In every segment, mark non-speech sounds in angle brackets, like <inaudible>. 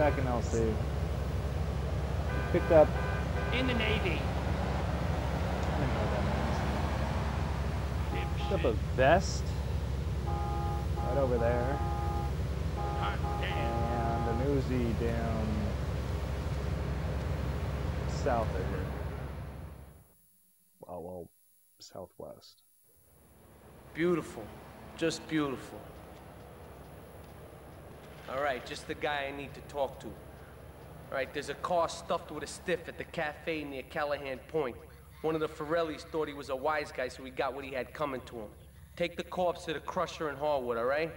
back in LC. Picked up. In the Navy. I don't know what that means. Picked up a vest. Right over there. And an Uzi down south of here. Well, well, southwest. Beautiful. Just beautiful. All right, just the guy I need to talk to. All right, there's a car stuffed with a stiff at the cafe near Callahan Point. One of the Forellis thought he was a wise guy, so he got what he had coming to him. Take the corpse to the crusher in Harwood, all right?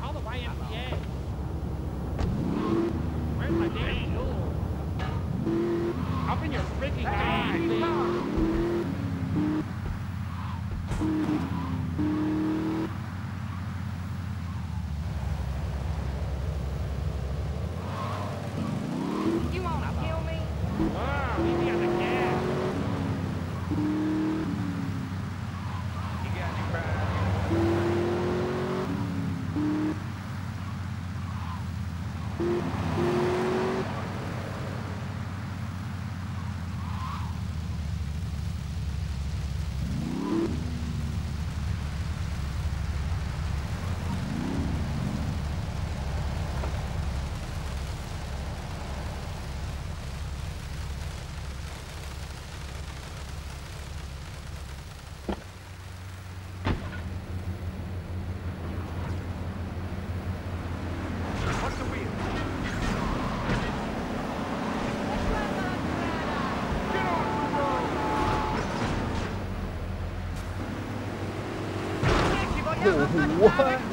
Call the YMCA. Where's my damn tool? Up in your freaking ass, You wanna kill me? Wow, leave me on the gas. You got any pride? What's the wheel? Get off the road! What? Oh,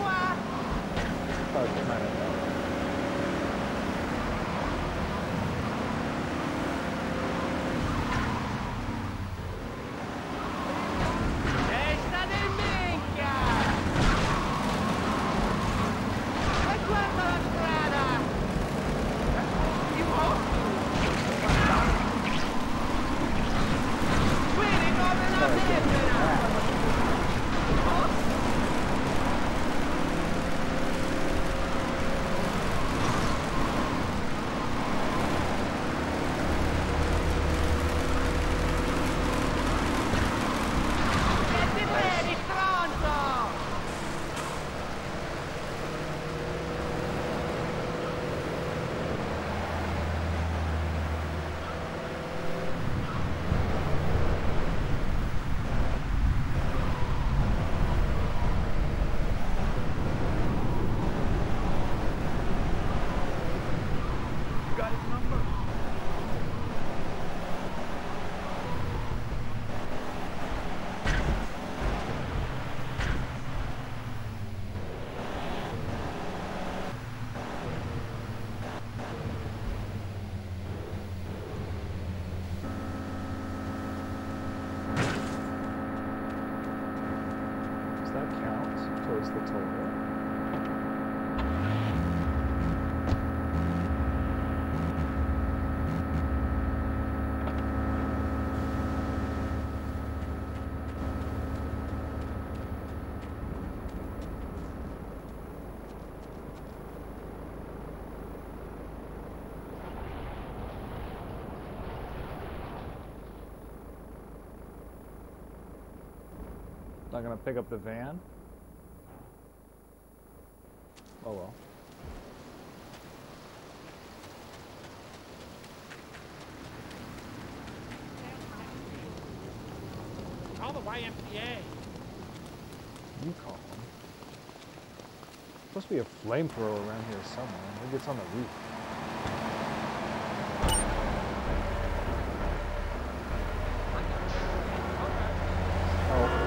Not gonna pick up the van? Oh well. Call the YMCA. You call him. Supposed to be a flamethrower around here somewhere. Maybe it's on the roof. Oh,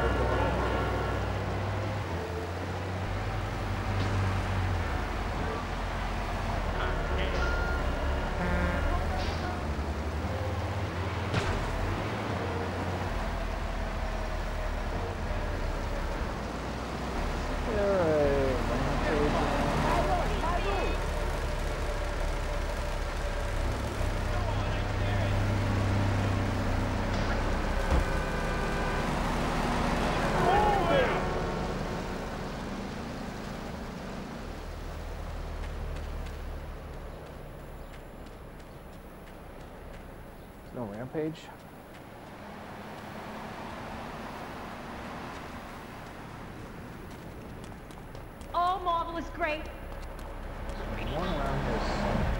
Alright, No rampage. Oh, marvelous, great. One around here somewhere.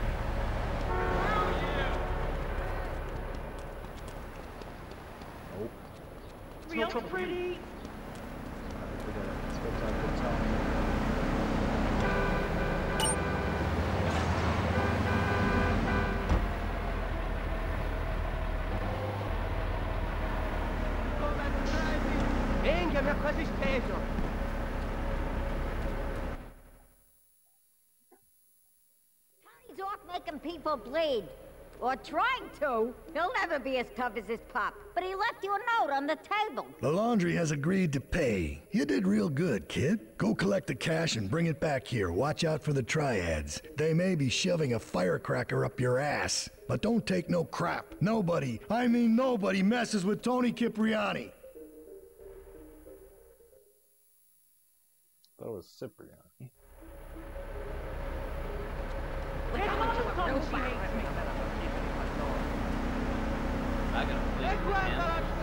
Nope. Real pretty. Forget it. Let's go talk to Tom. Venga, mi ha quasi steso. He's off making people bleed. Or trying to. He'll never be as tough as his pop. But he left you a note on the table. The laundry has agreed to pay. You did real good, kid. Go collect the cash and bring it back here. Watch out for the triads. They may be shoving a firecracker up your ass. But don't take no crap. Nobody, I mean nobody, messes with Tony Cipriani. That was Cipriani. E guarda la strada!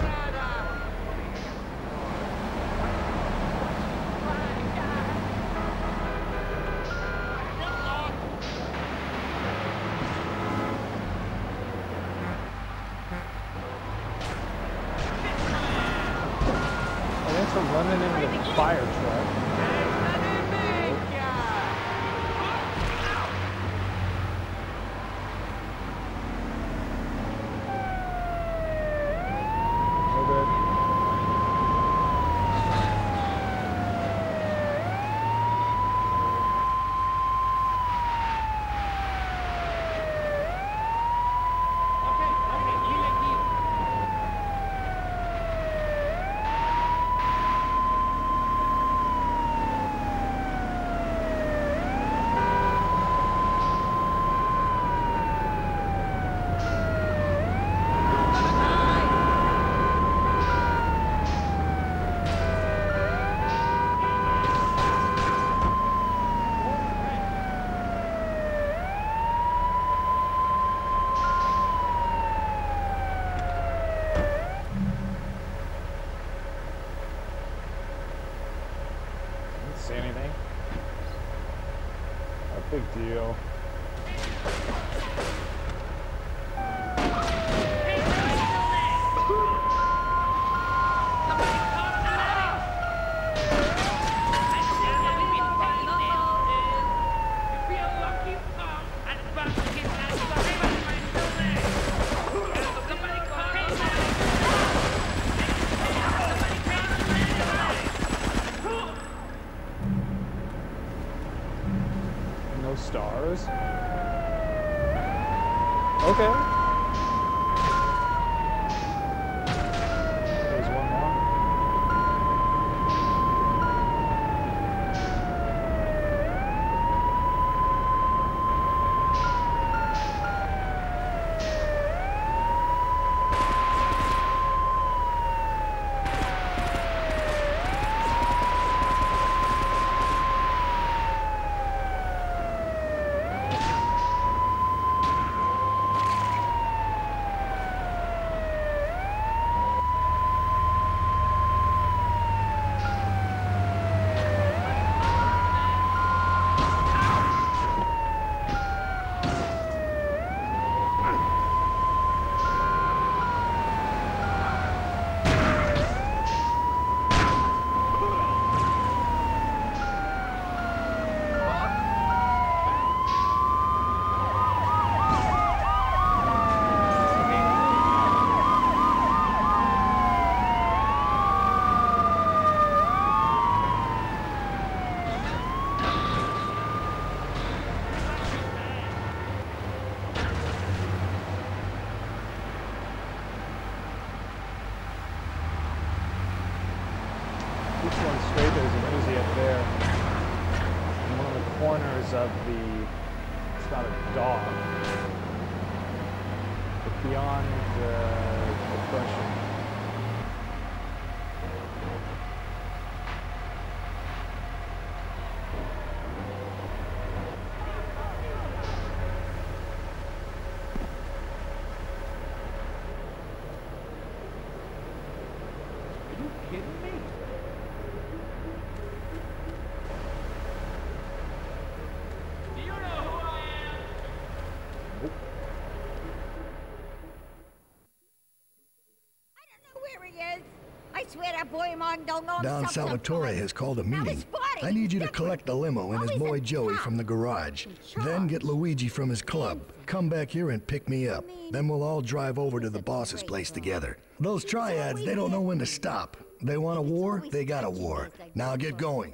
Don Salvatore has called a meeting. I need you to collect the limo and his boy Joey from the garage. Then get. Luigi from his club. Come back here and pick me up. Then we'll all drive over to the boss's place together. Those triads, they don't know when to stop. They want a war, they got a war. Now get going.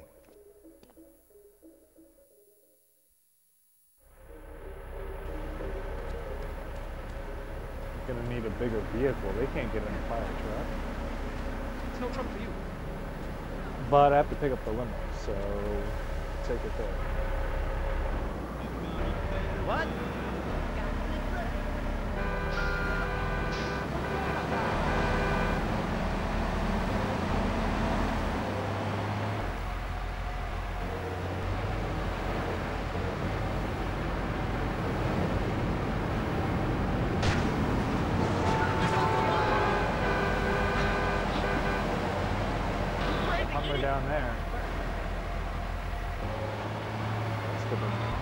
You're gonna need a bigger vehicle. They can't get in a fire truck. It's no trouble for you. But I have to pick up the limo, so take it there. What? Hummer down there. That's the limo.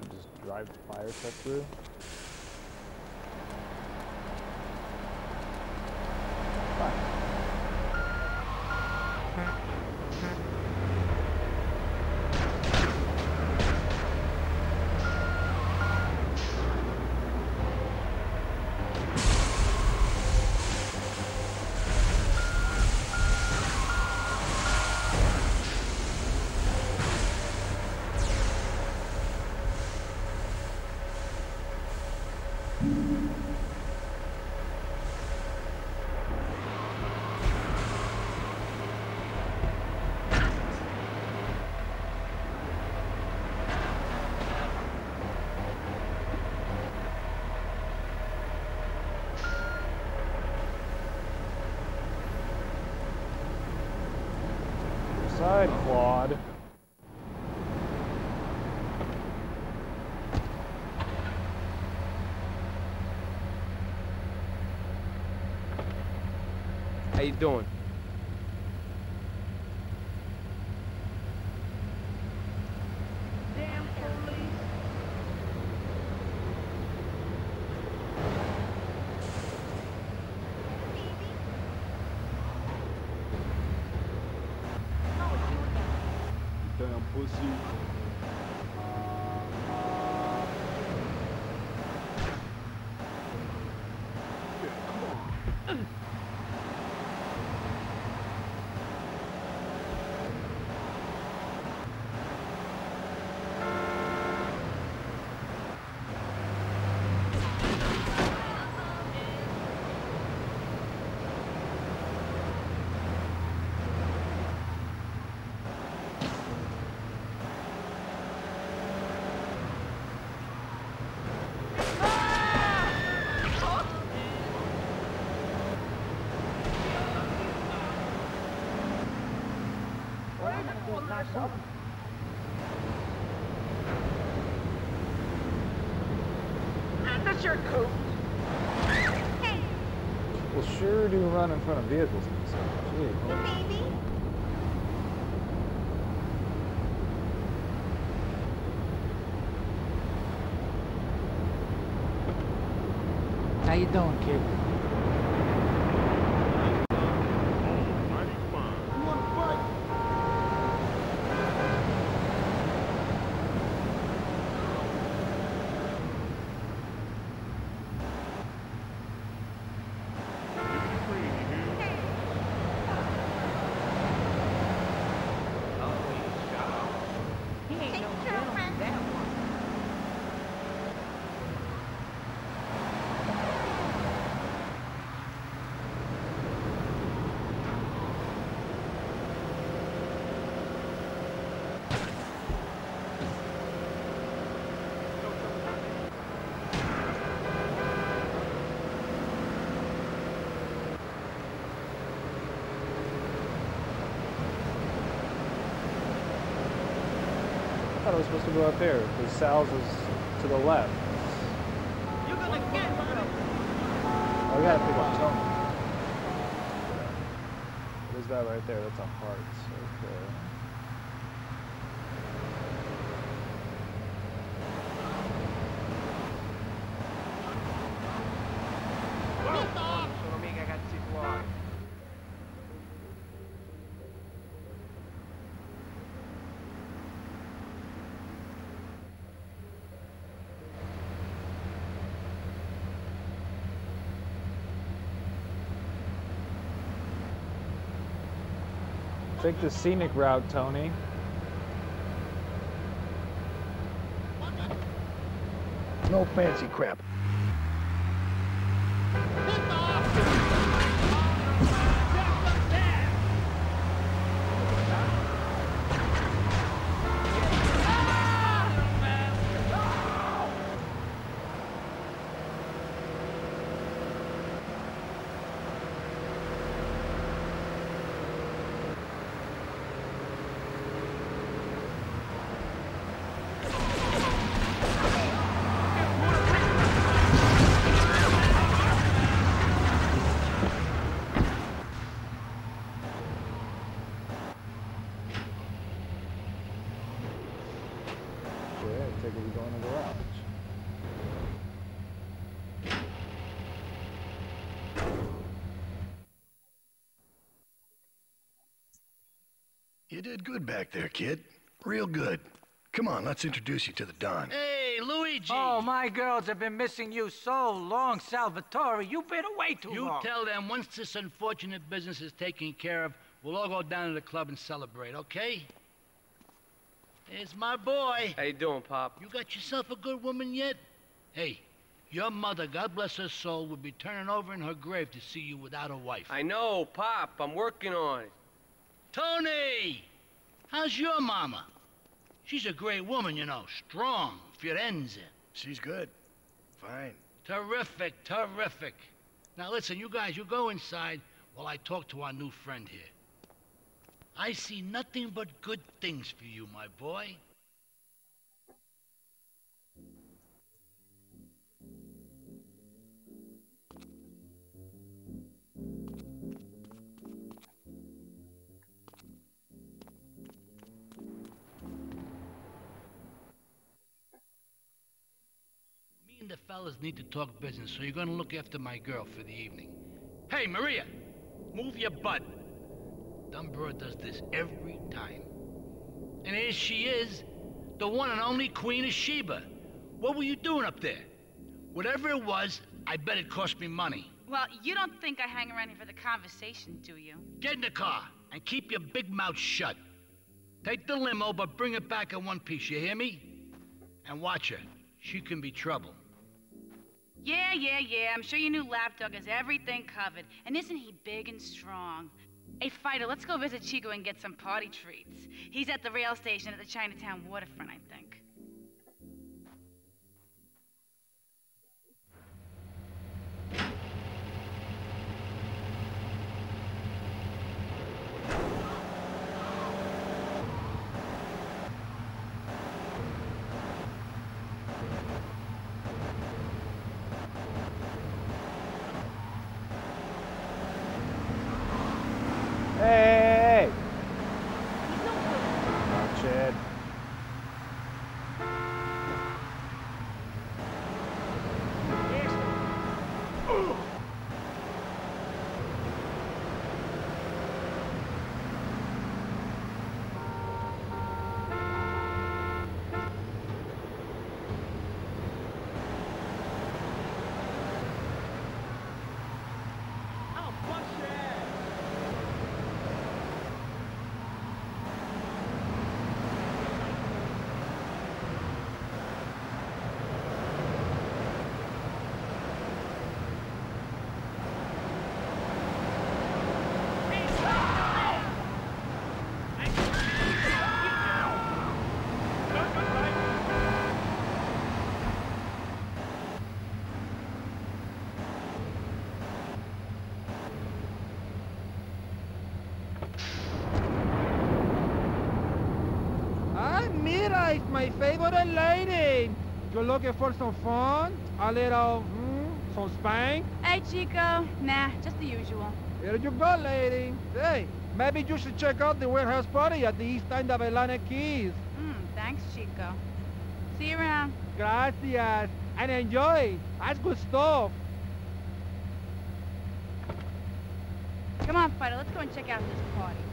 You Just drive the fire truck through. Fine. Side quad. How you doing? Damn police. Damn pussy. That's your coat. Well, sure do run in front of vehicles and stuff. Gee, Baby. How you doing, kid? He ain't Take no care of gentleman, friends. that one. thought I was supposed to go up here, because Sal's is to the left. You're gonna get Oh, we gotta pick up Tony. What is that right there? That's a parts. Take the scenic route, Tony. No fancy crap. Okay, I take it we go in the garage. You did good back there, kid. Real good. Come on, let's introduce you to the Don. Hey, Luigi! Oh, my girls have been missing you so long, Salvatore. You've been away too You long. tell them once this unfortunate business is taken care of, we'll all go down to the club and celebrate, okay? There's my boy. How you doing, Pop? You got yourself a good woman yet? Hey, your mother, God bless her soul, would be turning over in her grave to see you without a wife. I know, Pop. I'm working on it. Tony! How's your mama? She's a great woman, you know. Strong. Firenze. She's good. Fine. Terrific, terrific. Now listen, you guys, you go inside while I talk to our new friend here. I see nothing but good things for you, my boy. Fellas need to talk business, so you're gonna look after my girl for the evening. Hey, Maria, move your butt. Dumb broad does this every time. And here she is, the one and only Queen of Sheba. What were you doing up there? Whatever it was, I bet it cost me money. Well, you don't think I hang around here for the conversation, do you? Get in the car and keep your big mouth shut. Take the limo, but bring it back in one piece, you hear me? And watch her. She can be trouble. Yeah, yeah, yeah. I'm sure your new lapdog has everything covered. And isn't he big and strong? Hey, Fido, let's go visit Chico and get some party treats. He's at the rail station at the Chinatown waterfront, I think. Hey, hey, hey! Oh, Chad. I'll bust your ass. nice, my favorite lady. You're looking for some fun? A little, hmm, some spank? Hey, Chico. Nah, just the usual. Here you go, lady. Hey, maybe you should check out the warehouse party at the east end of Atlantic Quays. Hmm, thanks, Chico. See you around. Gracias. And enjoy. That's good stuff. Come on, Fido, let's go and check out this party.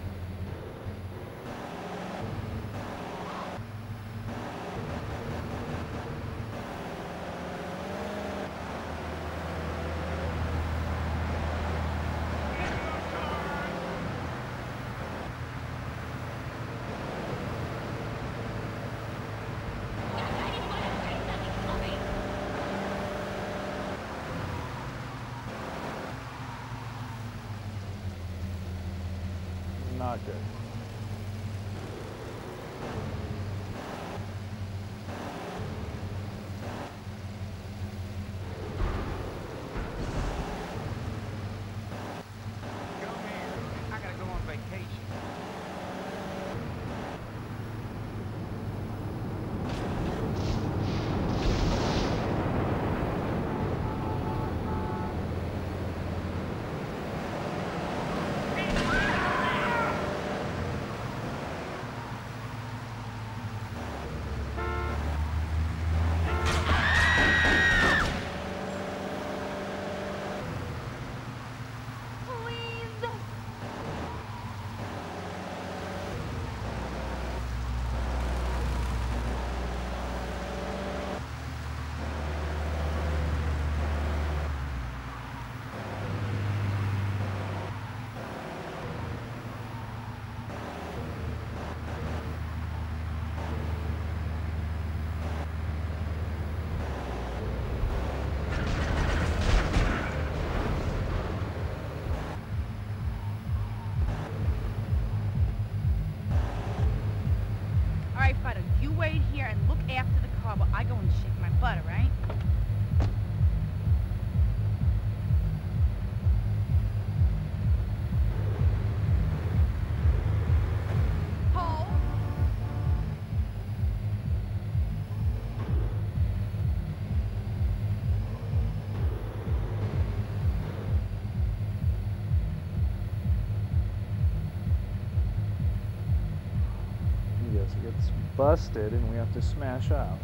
Yes, it gets busted and we have to smash out.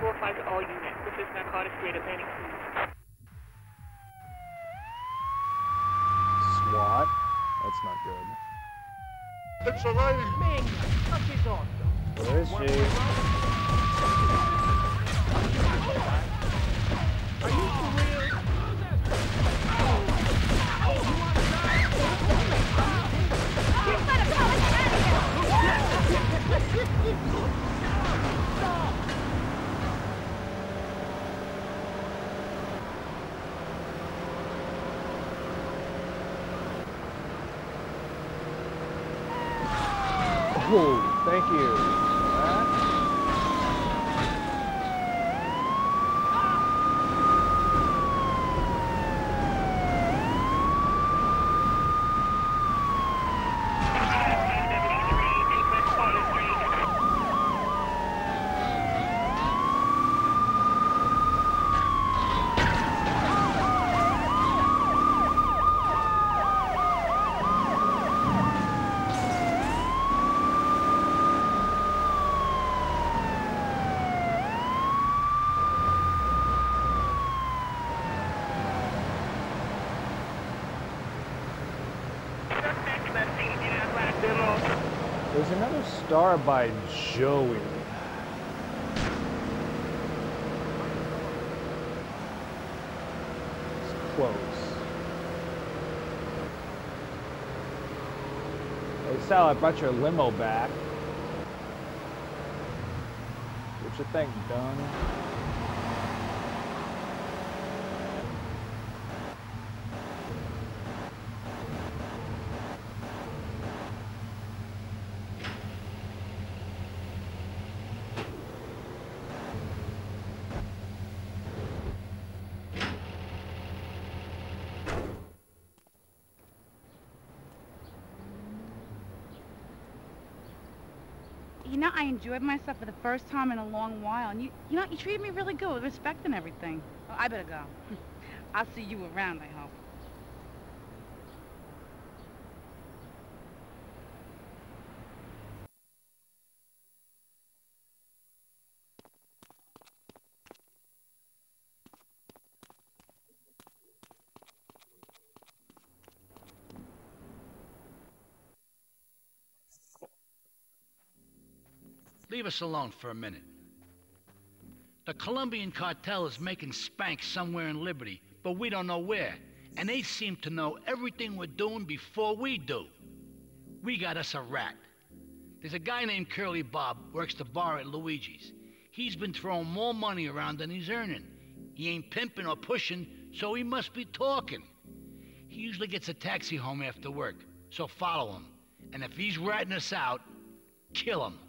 Four five to all units. This is narcotics greater panic. SWAT? That's not good. It's a lady. Man, cut this off. Where is she? Oh, thank you. That- There's another star by Joey. It's close. Hey Sal, I brought your limo back. What you think, Dunn? You know, I enjoyed myself for the first time in a long while, and you, you know, you treated me really good with respect and everything. Well, I better go. <laughs> I'll see you around, I hope. Leave us alone for a minute. The Colombian cartel is making spank somewhere in Liberty, but we don't know where. And they seem to know everything we're doing before we do. We got us a rat. There's a guy named Curly Bob, works the bar at Luigi's. He's been throwing more money around than he's earning. He ain't pimping or pushing, so he must be talking. He usually gets a taxi home after work, so follow him. And if he's ratting us out, kill him.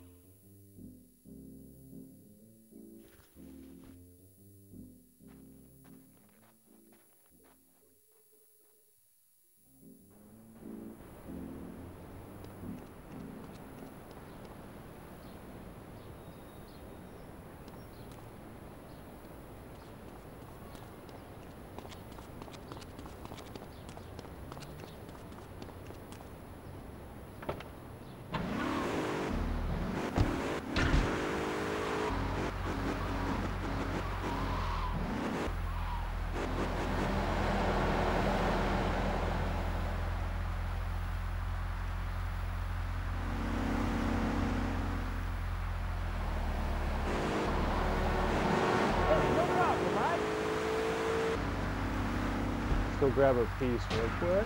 Grab a piece real quick.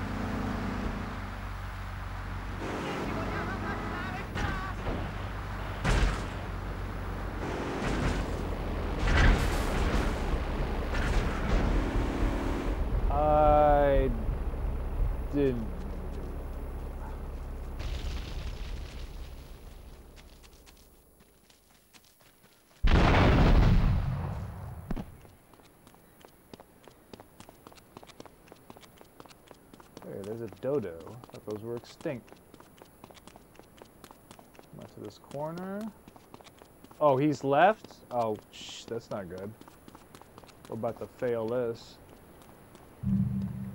I didn't. There, there's a dodo. Thought those were extinct. Come to this corner. Oh, he's left? Oh, shh, that's not good. We're about to fail this.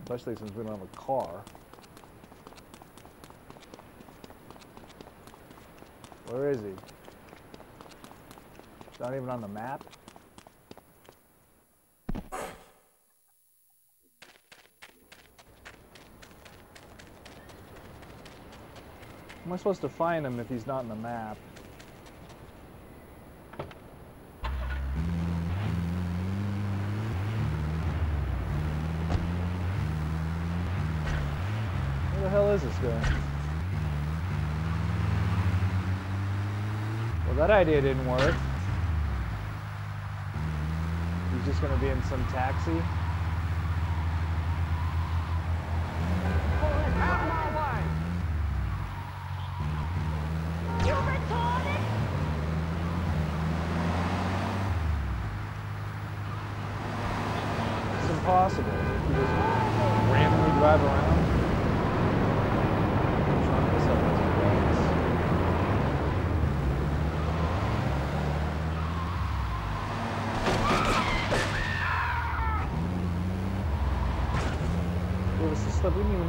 Especially since we don't have a car. Where is he? Not even on the map? Am I supposed to find him if he's not in the map? Where the hell is this guy? Well, that idea didn't work. He's just gonna be in some taxi. You retarded? It's impossible. He just randomly drive around. Trying this up as it goes. It was just like we didn't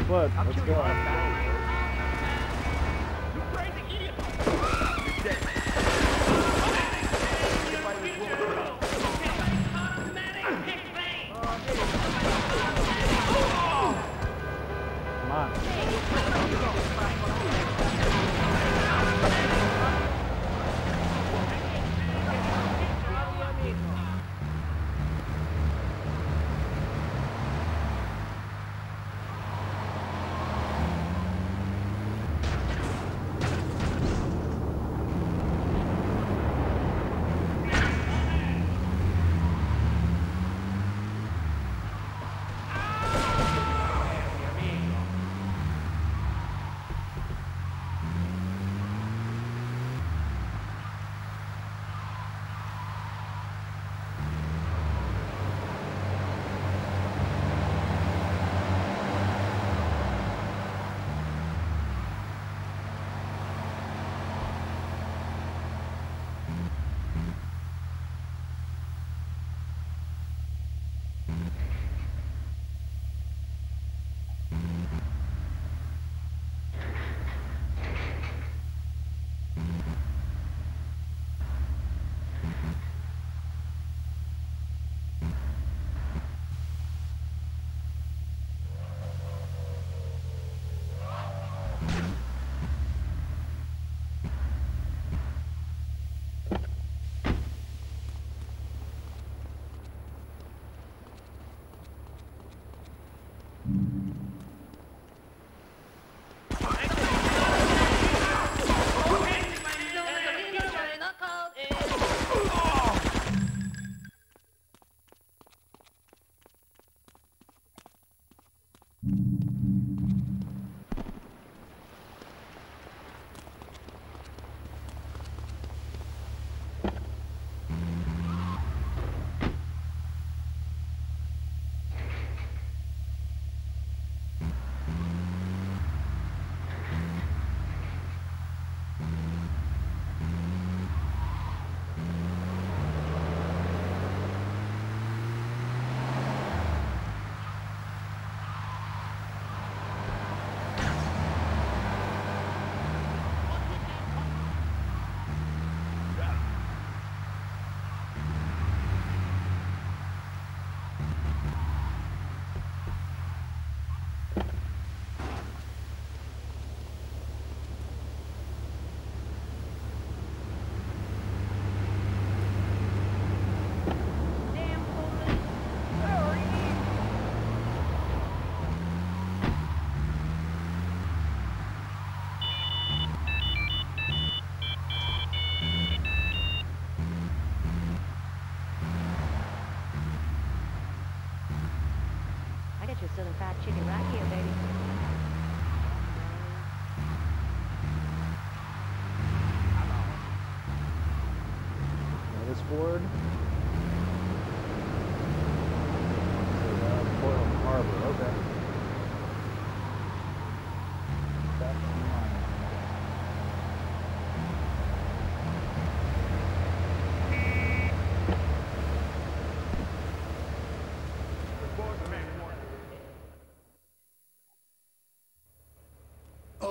flip. Let's go. Chicken right here, baby. Notice Ford. So, uh, Portland Harbor, okay. Back online.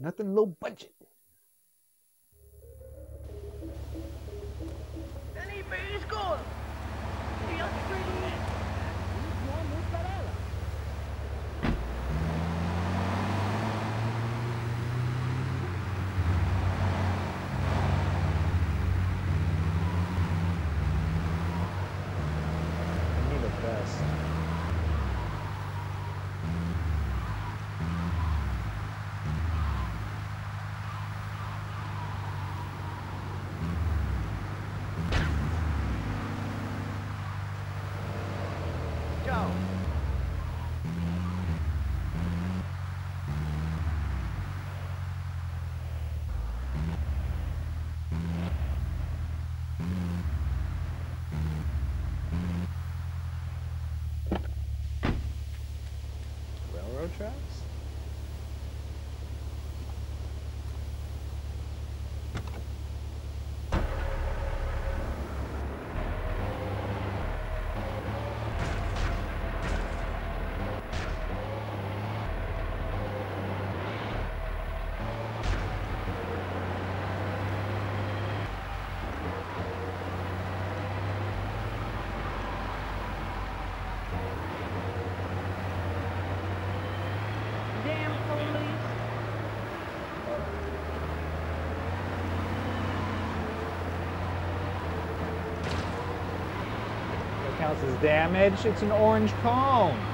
Nothing low budget. Bees good? Yes, pretty. I need a vest. Go. Railroad tracks? Damn police. It's an orange cone.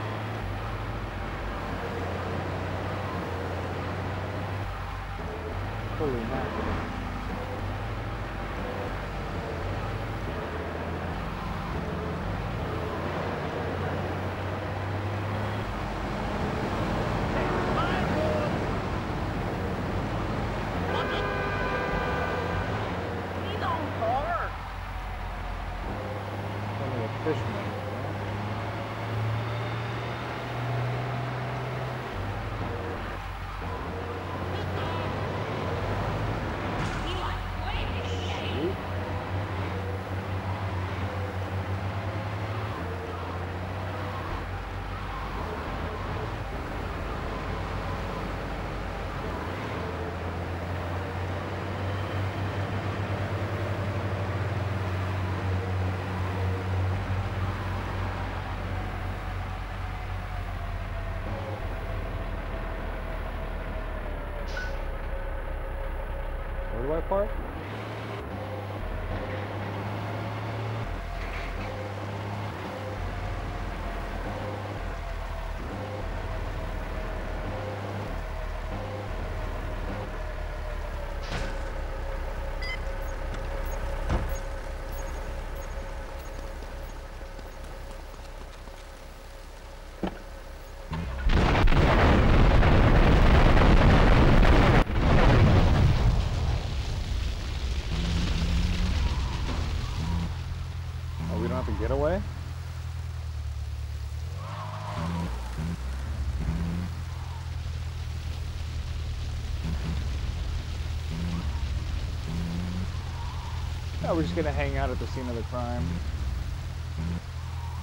何? We're just gonna hang out at the scene of the crime.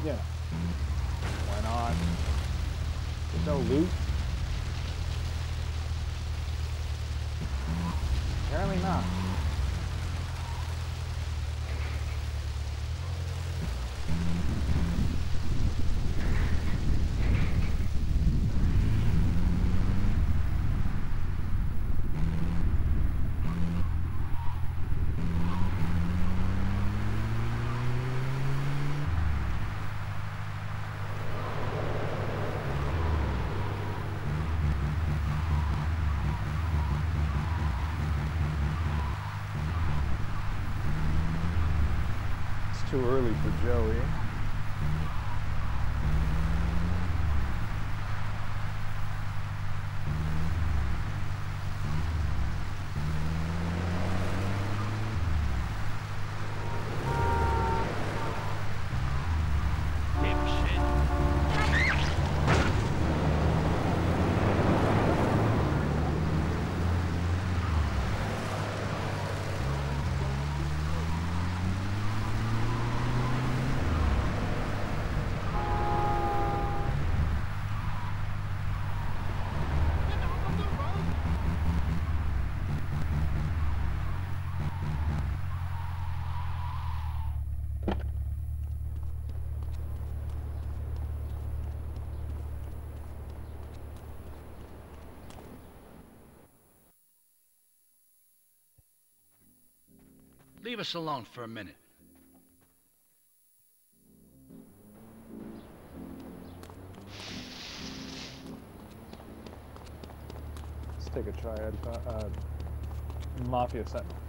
Yeah. Why not? There's no loot. Apparently not. too early for Joey. Leave us alone for a minute. Let's take a triad. Uh, uh, Mafia Sentinel.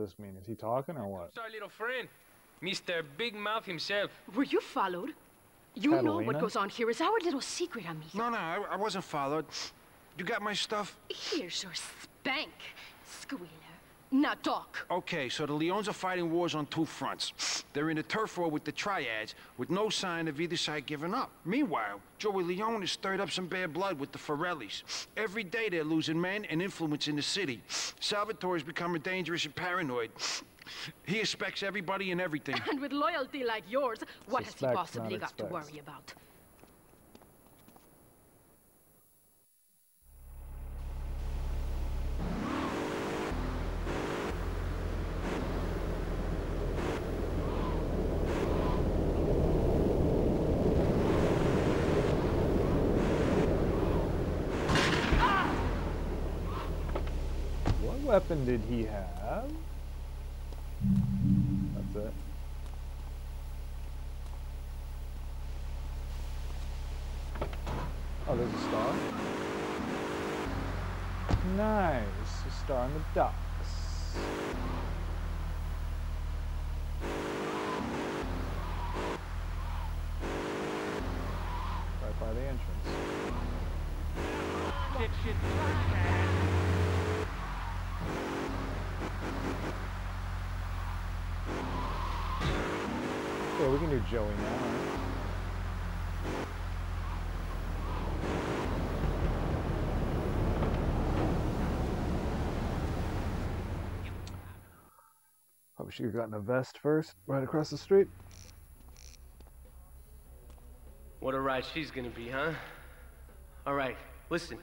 This mean? Is he talking or what? It's our little friend, Mr. Big Mouth himself. Were you followed? You know what goes on here is our little secret, amigo. No, no, I, I wasn't followed. You got my stuff? Here's your spank, squealer. Now talk. Okay, so the Leones are fighting wars on two fronts. They're in a turf war with the Triads, with no sign of either side giving up. Meanwhile, Joey Leone has stirred up some bad blood with the Forellis. Every day they're losing men and influence in the city. Salvatore Salvatore's becoming dangerous and paranoid. He expects everybody and everything. <laughs> And with loyalty like yours, what has he possibly not got to worry about? weapon did he have? That's it. Oh, there's a star. Nice. A star on the docks. Right by the entrance. Yeah, we can do Joey now. Probably oh, should have gotten a vest first, right across the street. What a ride she's gonna be, huh? All right, listen.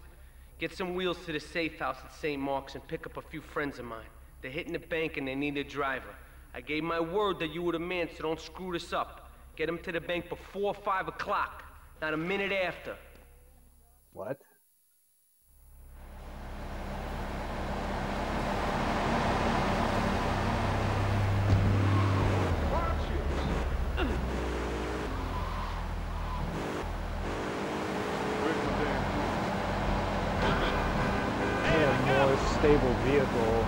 Get some wheels to the safe house at St. Mark's and pick up a few friends of mine. They're hitting the bank and they need a driver. I gave my word that you were the man, so don't screw this up. Get them to the bank before 5 o'clock, not a minute after. What? Need a more stable vehicle.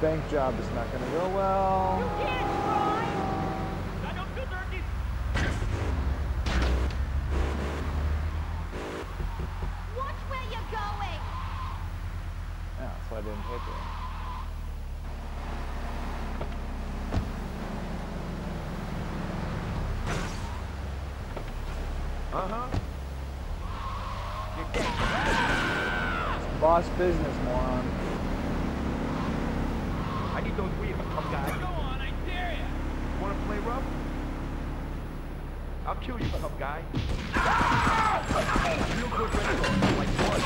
This bank job is not gonna go well. Watch where you're going! Yeah, that's why I didn't hit it. Uh-huh. It's boss business, moron. I need those wheels, tough guy. Go on, I dare you. Wanna play rough? I'll kill you, tough guy. Real good record, like what?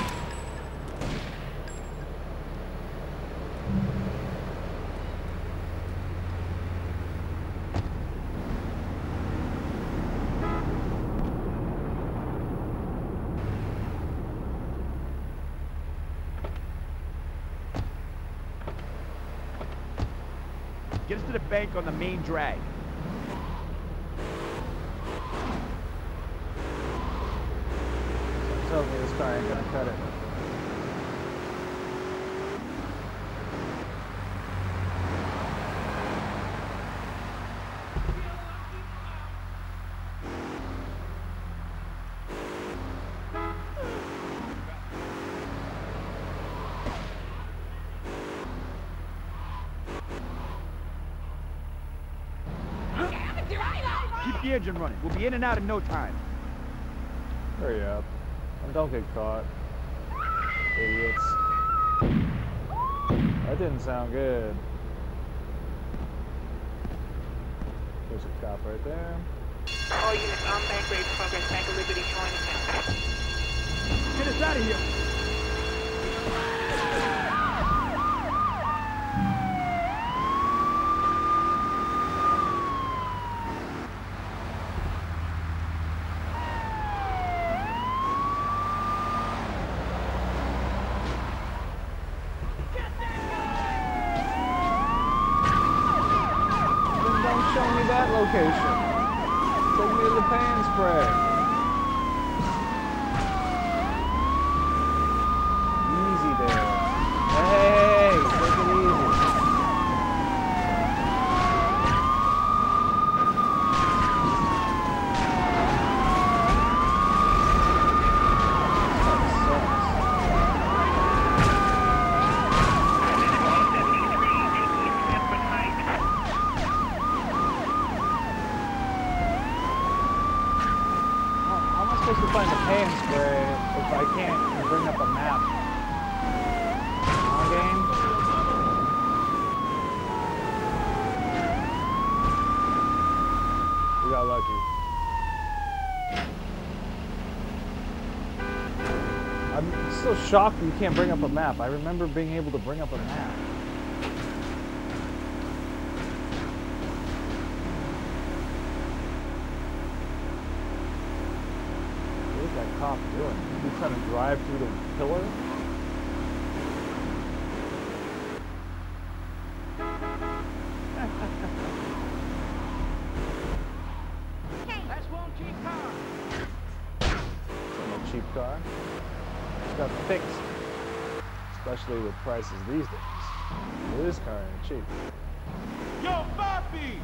Get us to the bank on the main drag. Me this car ain't gonna cut it. Keep the engine running. We'll be in and out in no time. Hurry up. And don't get caught. Idiots. That didn't sound good. There's a cop right there. All units on bank raid progress, Bank of Liberty, Chinatown. Get us out of here. Then don't show me that location. Take me to the pan spray. Easy there. Hey, take it easy. How how am I supposed to find the pan spray if I can't bring up a map? On game? We got lucky. I'm still shocked you can't bring up a map. I remember being able to bring up a map. What is that cop doing? He's trying to drive through the pillar? <laughs> That's one key car. Some cheap car. <laughs> It's got fixed, especially with prices these days. This car ain't cheap. Yo, Bobby!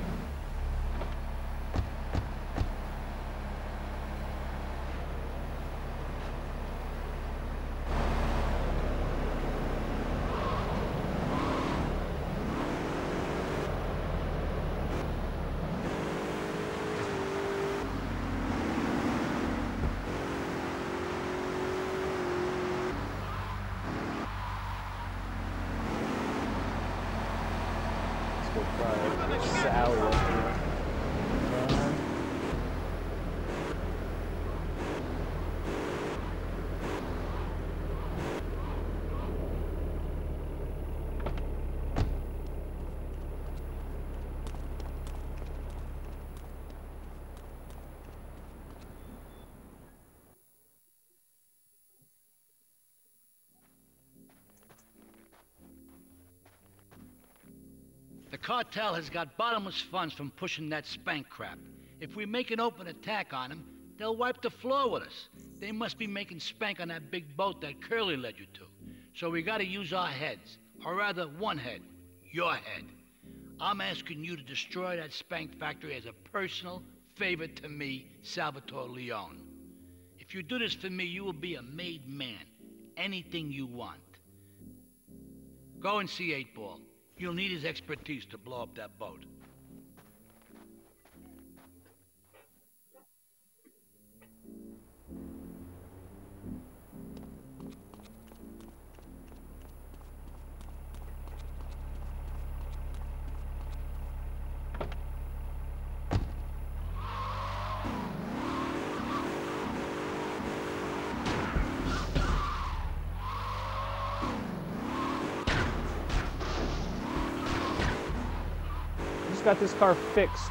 The cartel has got bottomless funds from pushing that spank crap. If we make an open attack on them, they'll wipe the floor with us. They must be making spank on that big boat that Curly led you to. So we gotta use our heads. Or rather, one head. Your head. I'm asking you to destroy that spank factory as a personal favor to me, Salvatore Leone. If you do this for me, you will be a made man. Anything you want. Go and see Eight Ball. You'll need his expertise to blow up that boat. Got this car fixed.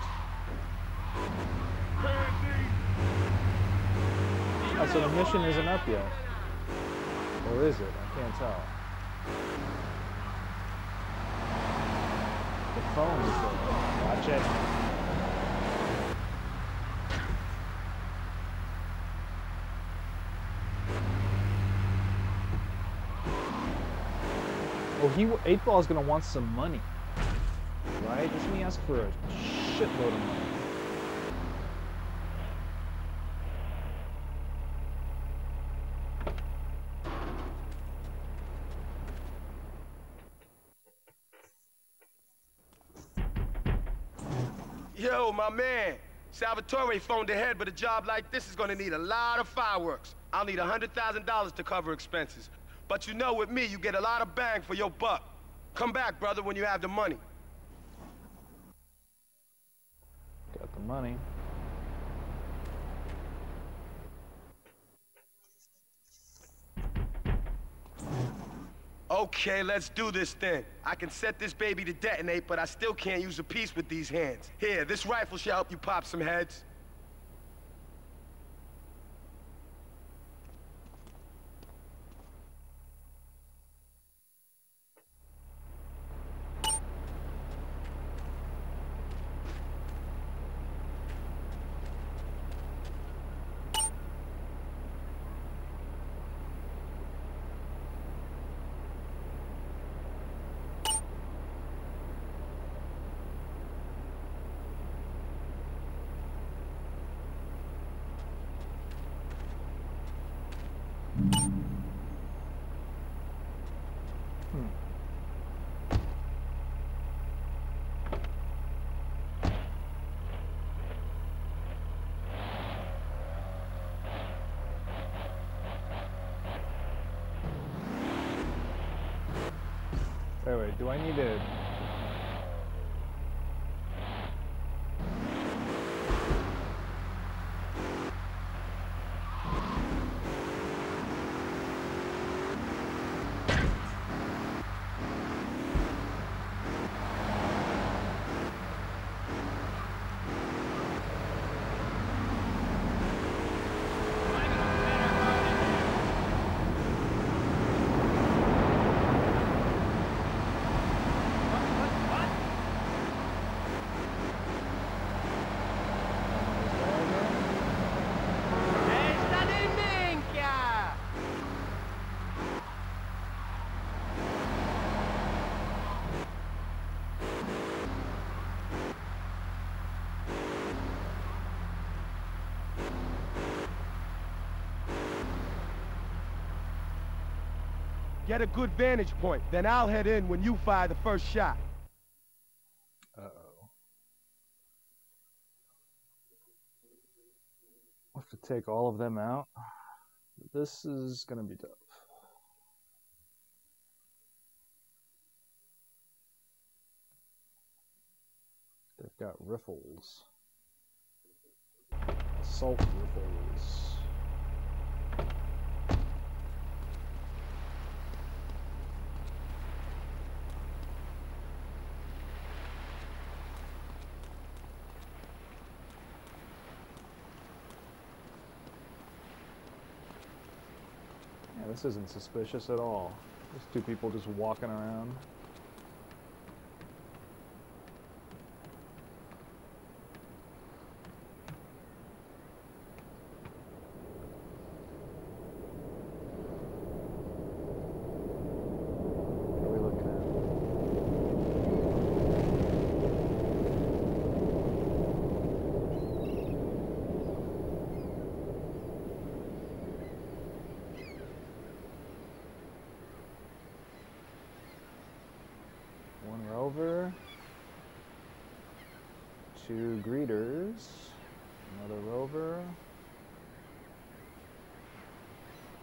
Oh, so the mission isn't up yet. Or is it? I can't tell. The phone is there. Watch it. Oh, he eight ball is gonna want some money, right? Doesn't he ask for a shitload of money? Yo, my man. Salvatore phoned ahead, but a job like this is gonna need a lot of fireworks. I'll need $100,000 to cover expenses. But you know, with me, you get a lot of bang for your buck. Come back, brother, when you have the money. Money. Okay, let's do this then. I can set this baby to detonate, but I still can't use a piece with these hands. Here, this rifle shall help you pop some heads. Wait, wait, do I need to... Get a good vantage point, then I'll head in when you fire the first shot. Uh-oh. We'll have to take all of them out. This is gonna be tough. They've got riffles. Assault riffles. Yeah, this isn't suspicious at all. There's two people just walking around. What are we looking at? One rover. Two greeters. Another rover.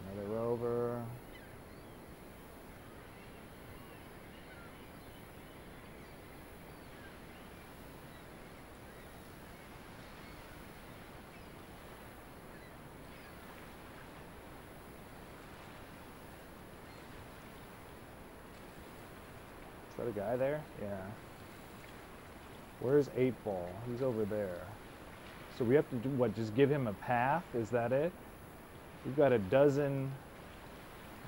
Another rover. Is that a guy there? Yeah. Where's 8 Ball? He's over there. So we have to do what? Just give him a path? Is that it? We've got a dozen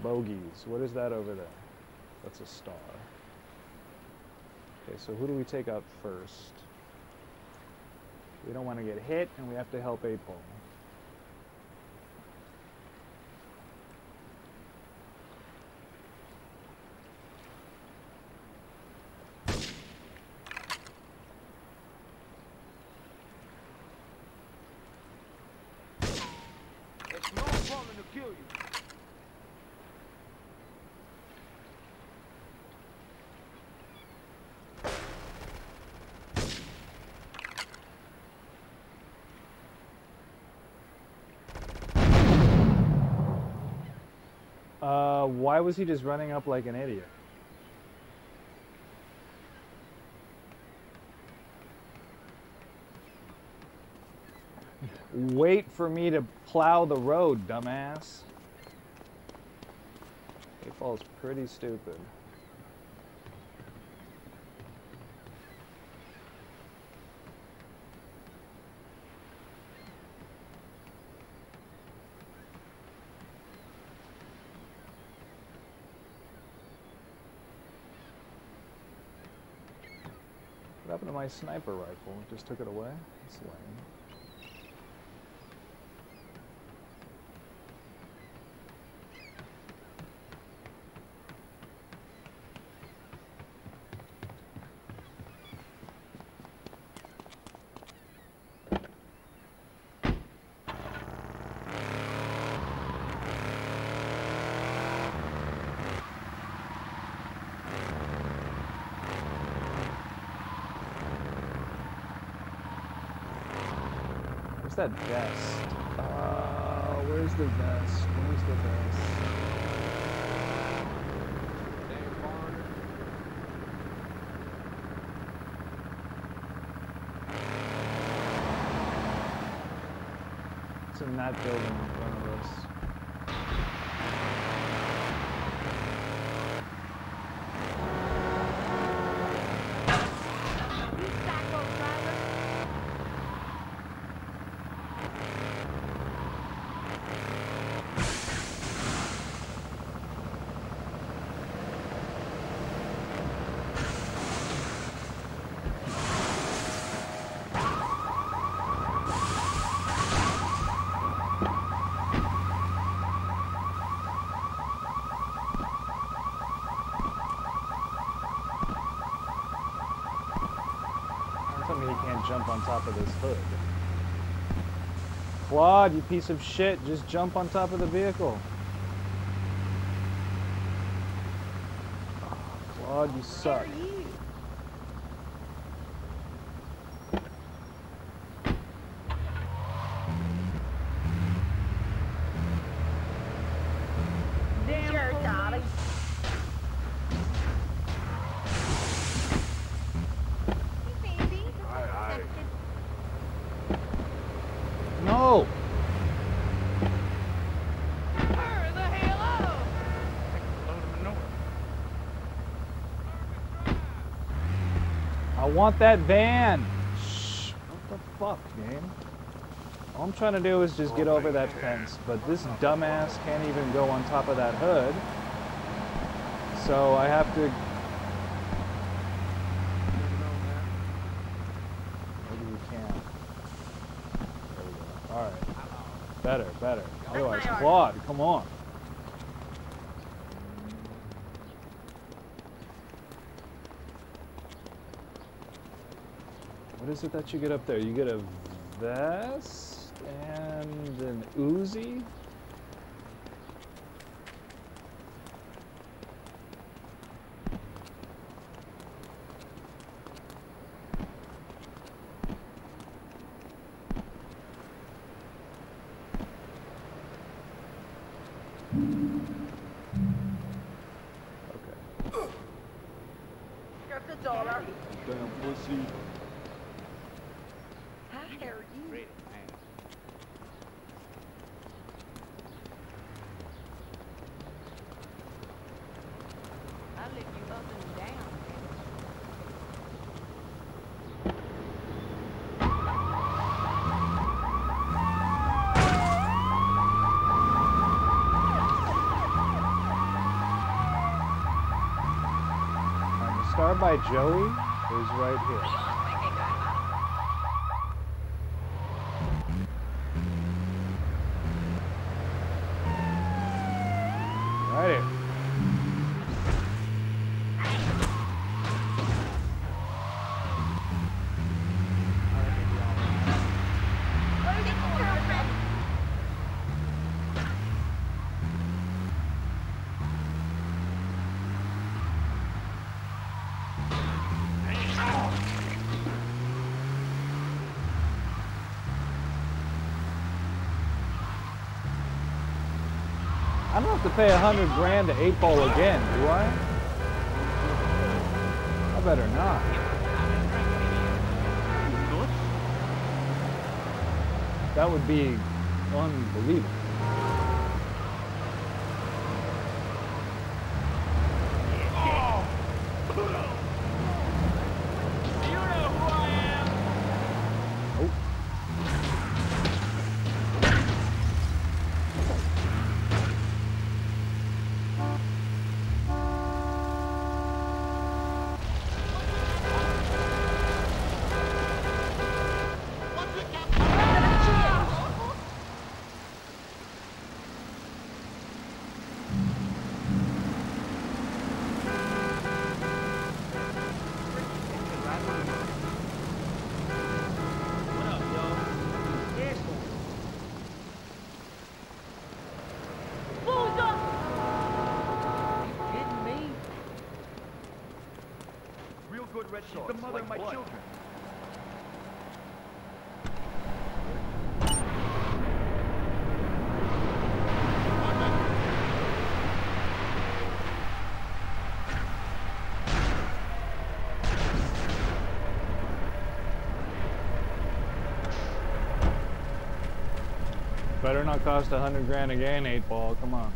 bogeys. What is that over there? That's a star. Okay, so who do we take out first? We don't want to get hit, and we have to help 8 Ball. It's no problem to kill you. Why was he just running up like an idiot? Wait for me to plow the road, dumbass. It falls pretty stupid. My sniper rifle? Just took it away? That's lame. That vest? Uh, where's the vest? Where's the vest? It's in that building top of this hood. Claude, you piece of shit, just jump on top of the vehicle. Ah, Claude, you suck. Want that van! Shh! What the fuck, game? All I'm trying to do is just get over that fence, but this dumbass can't even go on top of that hood. So I have to... Maybe we can. There we go. Alright. Better, better. Otherwise, Claude, come on. Is it that you get up there? You get a vest and an Uzi? Get the dollar. Damn pussy. How dare you? I lift you up and down. Um, the star by Joey is right here. Right here. I don't have to pay a hundred grand to eight ball again, do I? I better not. That would be unbelievable. Red She's the mother of my children. Better not cost a hundred grand again, eight ball. Come on.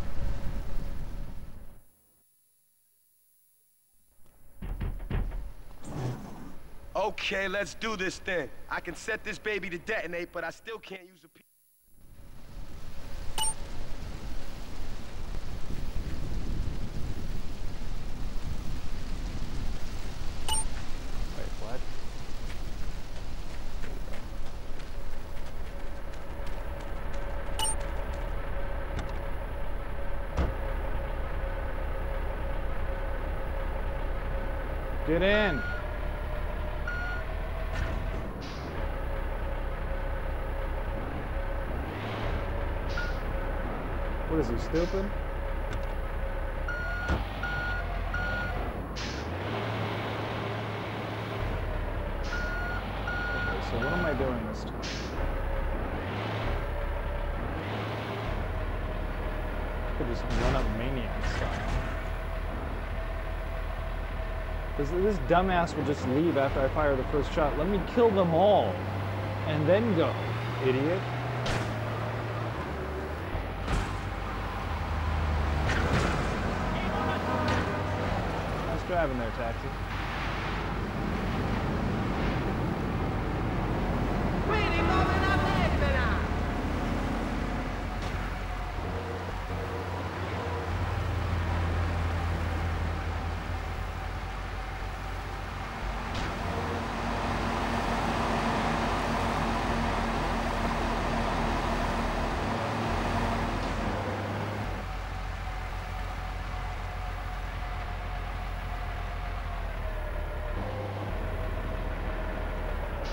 Okay, let's do this thing. I can set this baby to detonate, but I still can't use stupid? Okay, so what am I doing this time? I could just run up maniac style. This dumbass will just leave after I fire the first shot. Let me kill them all and then go, idiot. Driving there, taxi.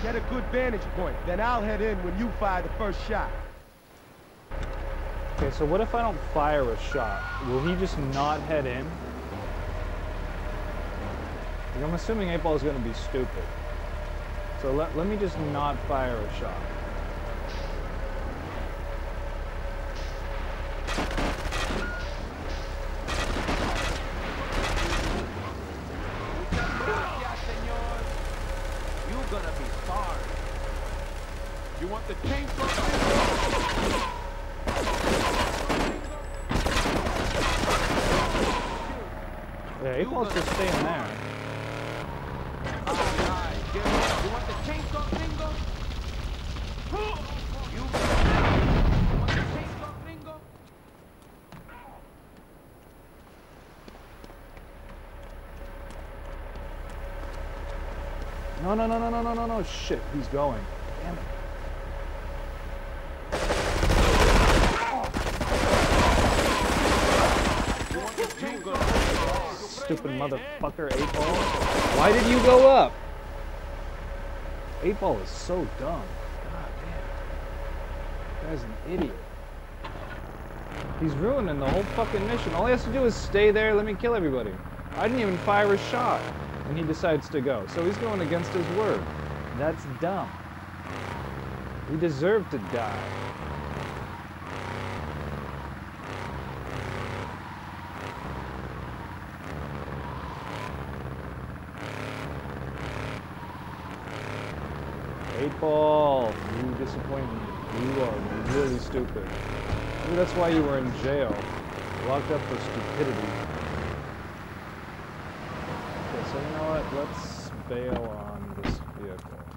Get a good vantage point, then I'll head in when you fire the first shot. Okay, so what if I don't fire a shot? Will he just not head in? I'm assuming 8 Ball is going to be stupid. So let, let me just not fire a shot. You're gonna be sorry. You want the chainsaw? Yeah, 8 Ball's just staying there. You want the chainsaw bingo? You want the chainsaw bingo? No, no, no, no. Shit, he's going. Damn it. Stupid motherfucker, 8 Ball. Why did you go up? 8 Ball is so dumb. God damn. Guy's an idiot. He's ruining the whole fucking mission. All he has to do is stay there, let me kill everybody. I didn't even fire a shot. And he decides to go. So he's going against his word. That's dumb. He deserve to die. Ball, you disappoint me. You are really stupid. Maybe that's why you were in jail. Locked up for stupidity. Okay, so you know what? Let's bail on this vehicle.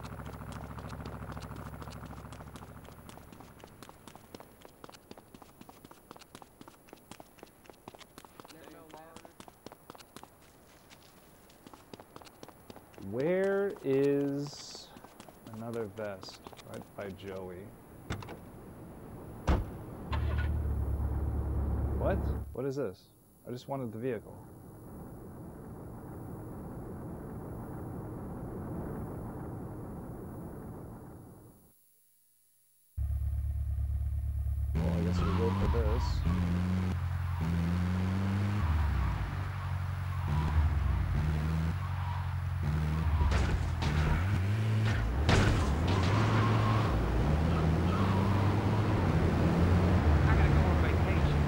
Where is another vest? Right by Joey. What? What is this? I just wanted the vehicle. Well, I guess we go for this. I gotta go on vacation.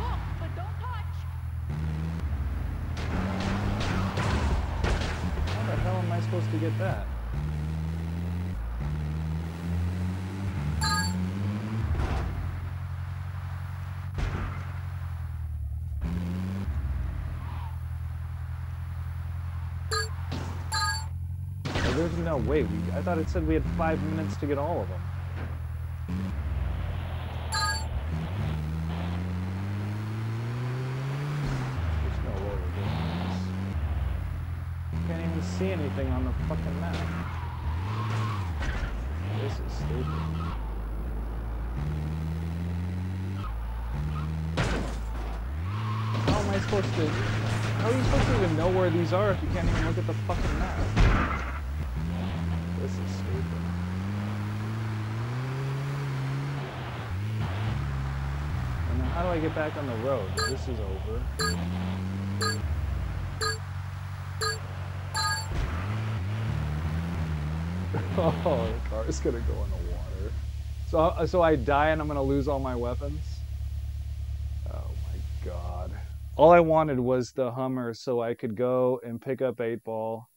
Look, but don't touch. How the hell am I supposed to get that? Oh, There's no way. We, I thought it said we had five minutes to get all of them. There's no way we're doing this. Can't even see anything on the fucking map. This is stupid. How am I supposed to... How are you supposed to even know where these are if you can't even look at the fucking map? This is stupid. And then how do I get back on the road? This is over. <laughs> Oh, the car's gonna go in the water. So, uh, so I die and I'm gonna lose all my weapons? Oh my god. All I wanted was the Hummer so I could go and pick up 8 Ball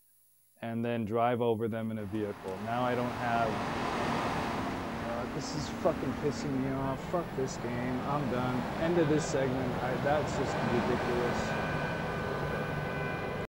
and then drive over them in a vehicle. Now I don't have... Uh, this is fucking pissing me off. Fuck this game. I'm done. End of this segment. I, that's just ridiculous.